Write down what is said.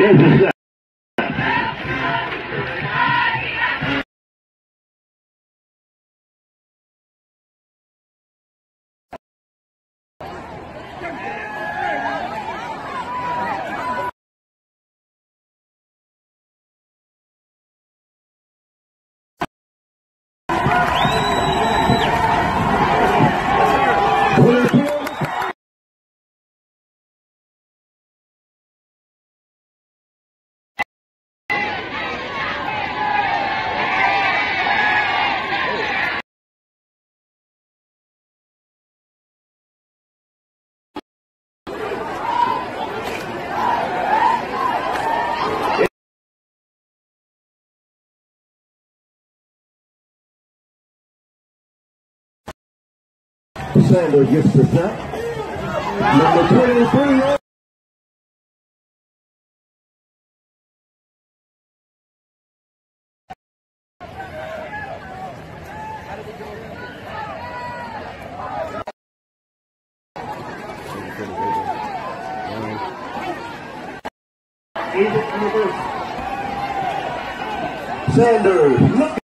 yeah it's just Sanders gets the snap. Number 23. Sanders,